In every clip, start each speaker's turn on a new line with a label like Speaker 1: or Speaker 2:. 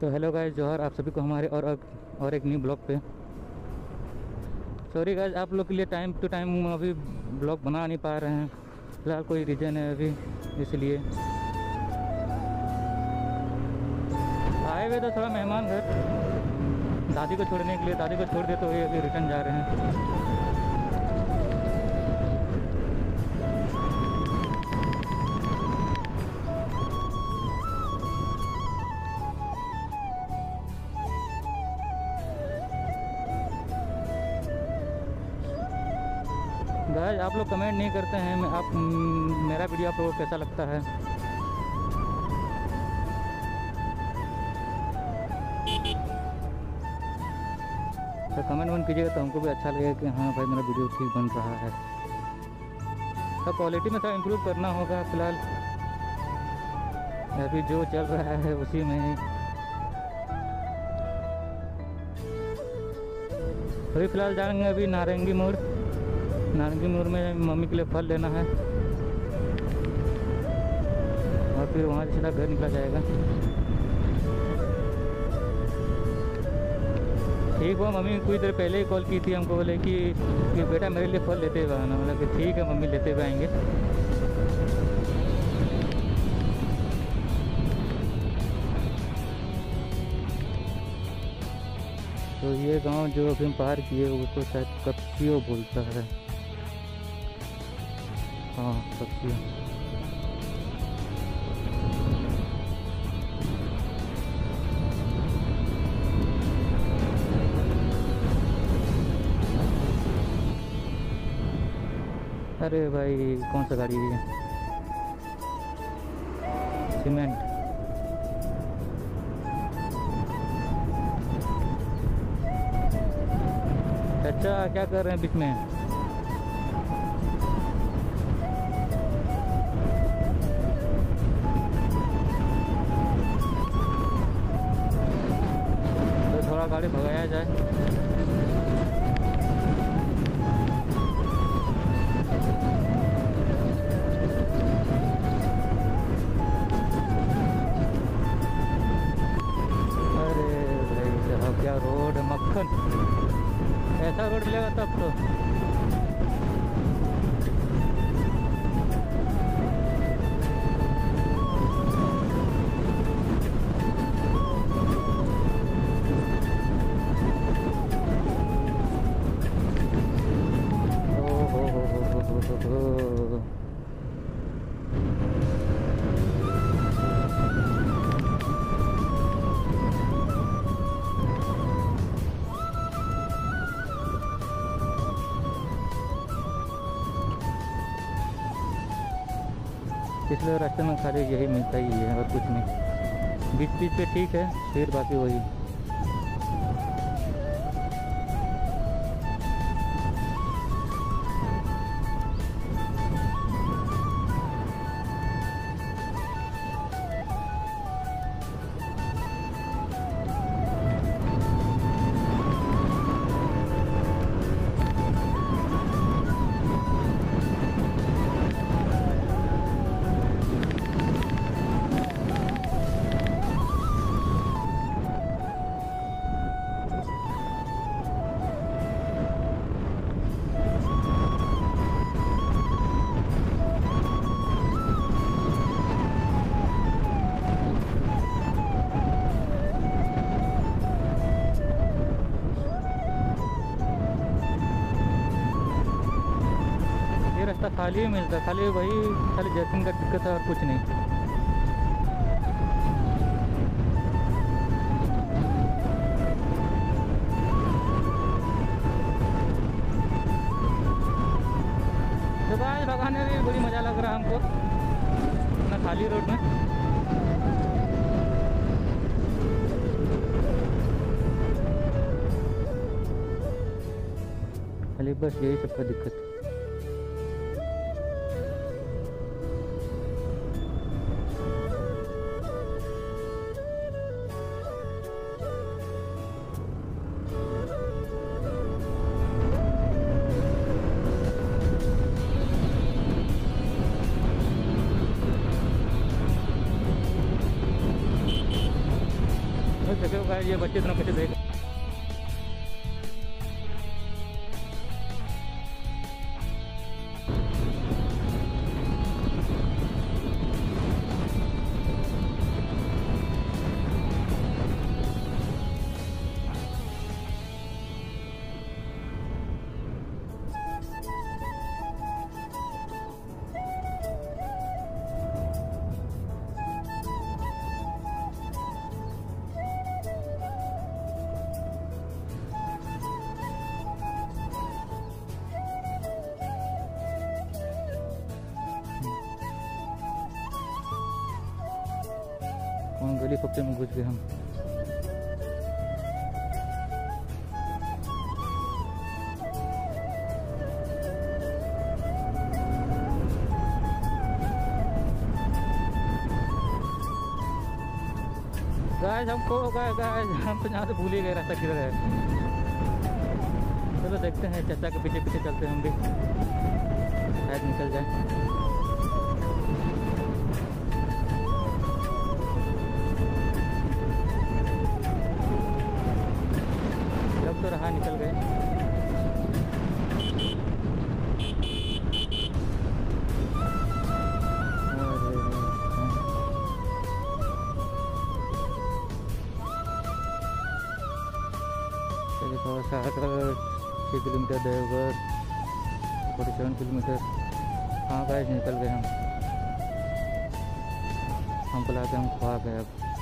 Speaker 1: तो hello guys जोहर आप सभी को हमारे और और एक न्यू ब्लॉग पे। सॉरी गाइस आप लोग के लिए टाइम टू टाइम अभी ब्लॉग बना नहीं पा रहे हैं। फ़िलहाल कोई रीज़न है अभी, इसलिए। आए हुए तो थोड़ा मेहमान घर। दादी को छोड़ने के लिए, दादी को छोड़ दे तो ये अभी रिटर्न जा रहे हैं। गाइस, आप लोग कमेंट नहीं करते हैं आप मेरा वीडियो आप लोगों को कैसा लगता है? तो कमेंट वन कीजिएगा तो हमको भी अच्छा लगेगा कि हाँ भाई, मेरा वीडियो ठीक बन रहा है। तो क्वालिटी में थोड़ा इम्प्रूव करना होगा फ़िलहाल। अभी जो चल रहा है, उसी में ही। अभी फ़िलहाल जाएँगे अभी नारंगी मोड़। नारंगी मोड़ में मम्मी के लिए फल लेना है। और फिर वहाँ से सीधा घर निकला जाएगा। ठीक हुआ मम्मी कुछ देर पहले ही कॉल की थी हमको बोले कि, कि बेटा मेरे लिए फल लेते हुए आना। बोला कि ठीक है मम्मी लेते हुए आएँगे। तो ये गाँव जो अभी हम पार किए उसको शायद कपसियो बोलता है। हाँ अरे भाई, कौन सा गाड़ी है सीमेंट। अच्छा क्या कर रहे हैं बीच में? भगाया जाए। अरे क्या रोड मक्खन। ऐसा रोड मिलेगा तब तो। पिछले रास्ते में खाली यही मिलता ही है और कुछ नहीं। बीच बीच पे ठीक है, फिर बाकी वही। खाली ही मिलता खाली वही खाली जैकिंग का दिक्कत है और कुछ नहीं। भगाने में बड़ी मज़ा लग रहा है हमको ना खाली रोड में। खाली बस यही सबका दिक्कत। गाइस ये बच्चे इतना कैसे देख गली फक्ते में घुस गए हम। गाइस हमको गाइस हम तो यहाँ से भूल ही गए, रास्ता किधर है। चलो देखते हैं चाचा के पीछे पीछे चलते हैं हम भी। शायद निकल जाए। सागर छः kilometre Deoghar forty seven kilometre हाँ गाइस निकल गए हम। हमको लगा कि हम खा गए अब।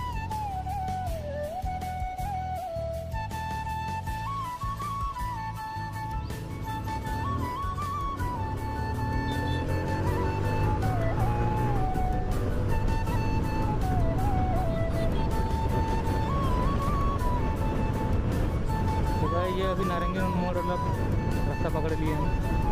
Speaker 1: भाई ये अभी नारंगी मोड़ वाला रास्ता पकड़ लिए हैं।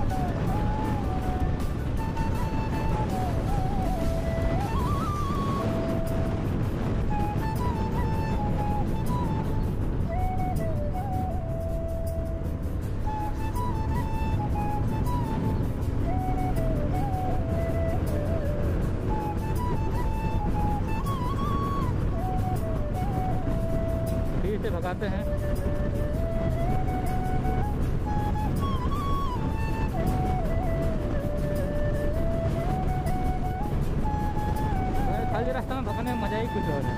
Speaker 1: से भगाते हैं। रास्ता में भगने मज़ा ही कुछ और है।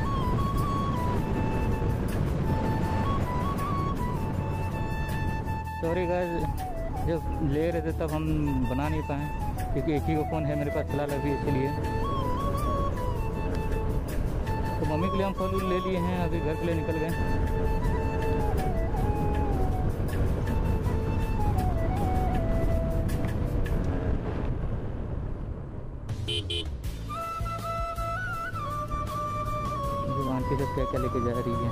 Speaker 1: सॉरी गाइस जब ले रहे थे तब हम बना नहीं पाए, क्योंकि एक ही का फ़ोन है मेरे पास फ़िलहाल अभी इसीलिए। तो मम्मी के लिए हम फ़ोन ले लिए हैं, अभी घर के लिए निकल गए। क्या क्या लेके जा रही है?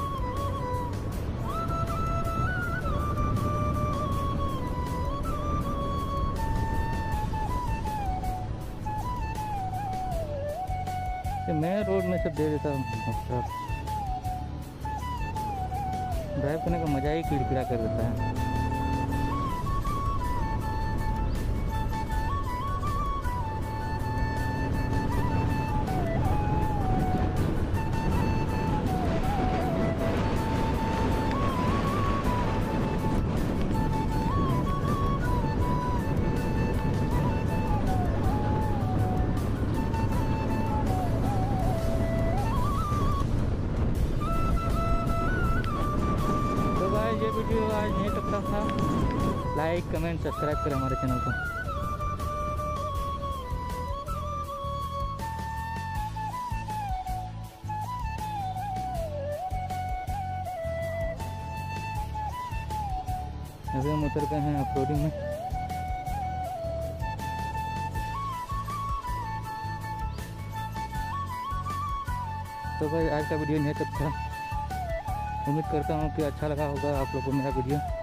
Speaker 1: मैं रोड में सब दे देता हूँ। ड्राइव करने का मज़ा ही किड़किड़ा कर देता है। लाइक कमेंट सब्सक्राइब करें हमारे चैनल को। अभी हम उतर गए हैं अपलोडिंग में। तो भाई आज का वीडियो नहीं तक था उम्मीद करता हूँ कि अच्छा लगा होगा आप लोगों को मेरा वीडियो।